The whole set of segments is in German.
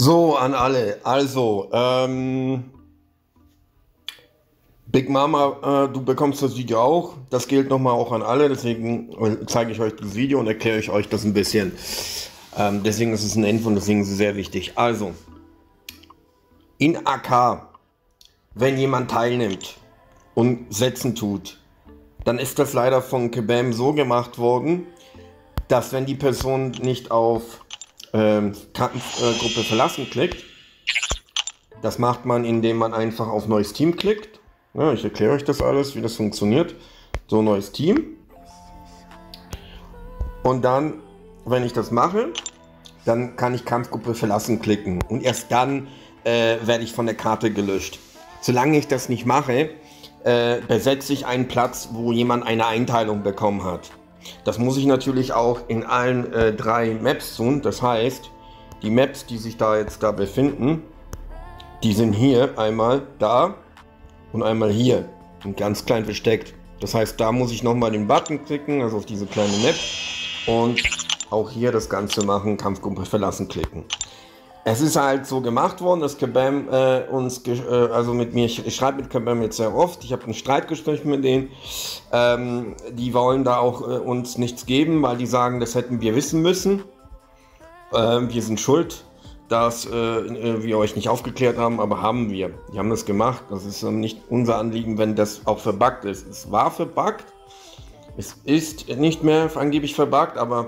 So, an alle. Also, ähm, Big Mama, äh, du bekommst das Video auch. Das gilt nochmal auch an alle. Deswegen äh, zeige ich euch das Video und erkläre ich euch das ein bisschen. Ähm, deswegen ist es ein Info und deswegen ist es sehr wichtig. Also, in AK, wenn jemand teilnimmt und Sätzen tut, dann ist das leider von Kebam so gemacht worden, dass wenn die Person nicht auf ähm, Kampfgruppe verlassen klickt, das macht man, indem man einfach auf neues Team klickt. Ja, ich erkläre euch das alles, wie das funktioniert. So, neues Team. Und dann, wenn ich das mache, dann kann ich Kampfgruppe verlassen klicken. Und erst dann äh, werde ich von der Karte gelöscht. Solange ich das nicht mache, äh, besetze ich einen Platz, wo jemand eine Einteilung bekommen hat. Das muss ich natürlich auch in allen äh, drei Maps tun. Das heißt, die Maps, die sich da jetzt da befinden, die sind hier einmal da und einmal hier und ganz klein versteckt. Das heißt, da muss ich nochmal den Button klicken, also auf diese kleine Map und auch hier das Ganze machen, Kampfgruppe verlassen klicken. Es ist halt so gemacht worden, dass Kabam äh, uns, äh, also mit mir, ich, schreibe mit Kabam jetzt sehr oft, ich habe ein Streitgespräch mit denen, ähm, die wollen da auch äh, uns nichts geben, weil die sagen, das hätten wir wissen müssen. Ähm, wir sind schuld, dass äh, äh, wir euch nicht aufgeklärt haben, aber haben wir. Die haben das gemacht, das ist nicht unser Anliegen, wenn das auch verbuggt ist. Es war verbuggt, es ist nicht mehr angeblich verbuggt, aber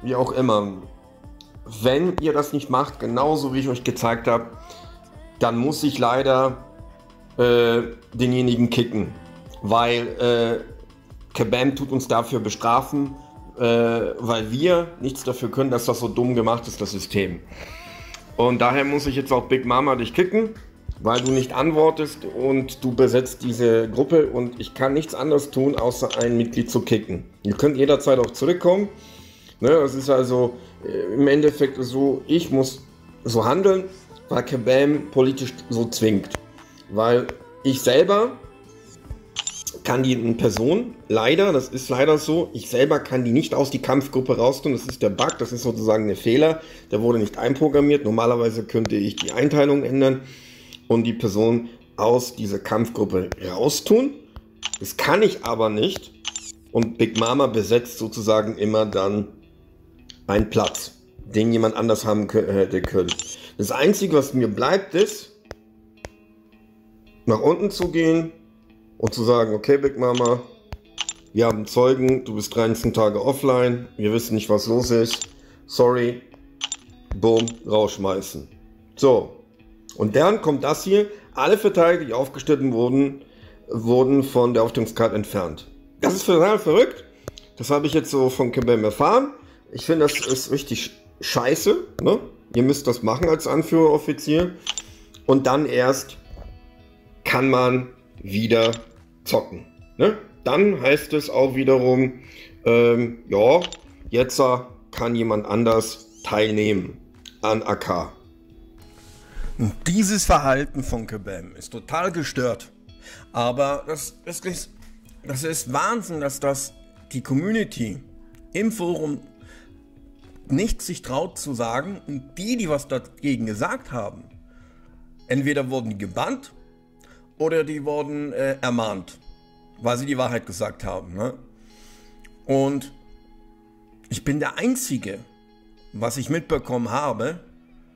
wie auch immer wenn ihr das nicht macht, genauso wie ich euch gezeigt habe, dann muss ich leider äh, denjenigen kicken, weil äh, Kabam tut uns dafür bestrafen, äh, weil wir nichts dafür können, dass das so dumm gemacht ist, das System. Und daher muss ich jetzt auch Big Mama dich kicken, weil du nicht antwortest und du besetzt diese Gruppe und ich kann nichts anderes tun, außer ein Mitglied zu kicken. Ihr könnt jederzeit auch zurückkommen. Ne, das ist also äh, im Endeffekt so, ich muss so handeln, weil Kabam politisch so zwingt. Weil ich selber kann die Person leider, das ist leider so, ich selber kann die nicht aus die Kampfgruppe raus tun. Das ist der Bug, das ist sozusagen der Fehler. Der wurde nicht einprogrammiert. Normalerweise könnte ich die Einteilung ändern und die Person aus dieser Kampfgruppe raustun. Das kann ich aber nicht. Und Big Mama besetzt sozusagen immer dann einen Platz, den jemand anders haben hätte können. Das Einzige, was mir bleibt, ist, nach unten zu gehen und zu sagen, okay, Big Mama, wir haben Zeugen, du bist 13 Tage offline, wir wissen nicht, was los ist, sorry, boom, rausschmeißen. So, und dann kommt das hier, alle Verteidiger, die aufgestellt wurden, wurden von der Aufstellungskarte entfernt. Das ist total verrückt. Das habe ich jetzt so von Kebem erfahren. Ich finde, das ist richtig scheiße. Ne? Ihr müsst das machen als Anführeroffizier. Und dann erst kann man wieder zocken. Ne? Dann heißt es auch wiederum, ähm, ja, jetzt kann jemand anders teilnehmen an AK. Und dieses Verhalten von Kebam ist total gestört. Aber das, das, das ist Wahnsinn, dass das die Community im Forum nicht sich traut zu sagen und die, die was dagegen gesagt haben, entweder wurden gebannt oder die wurden äh, ermahnt, weil sie die Wahrheit gesagt haben. Ne? Und ich bin der Einzige, was ich mitbekommen habe,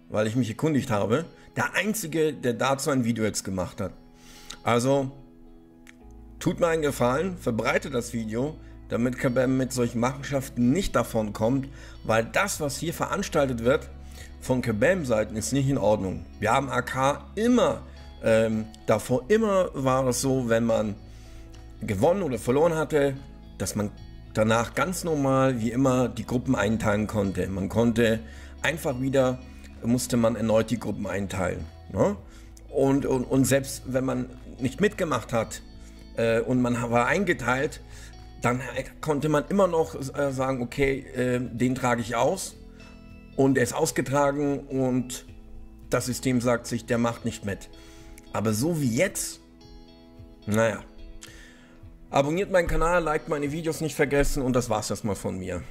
weil ich mich erkundigt habe, der Einzige, der dazu ein Video jetzt gemacht hat. Also, tut mir einen Gefallen, verbreitet das Video, damit Kabam mit solchen Machenschaften nicht davon kommt, weil das, was hier veranstaltet wird, von Kabam-Seiten ist nicht in Ordnung. Wir haben AK immer, ähm, davor immer war es so, wenn man gewonnen oder verloren hatte, dass man danach ganz normal wie immer die Gruppen einteilen konnte. Man konnte einfach wieder, musste man erneut die Gruppen einteilen. Ne? Und, und, und selbst wenn man nicht mitgemacht hat äh, und man war eingeteilt, dann konnte man immer noch äh, sagen, okay, äh, den trage ich aus und er ist ausgetragen und das System sagt sich, der macht nicht mit. Aber so wie jetzt, naja. Abonniert meinen Kanal, liked meine Videos nicht vergessen und das war's erstmal von mir.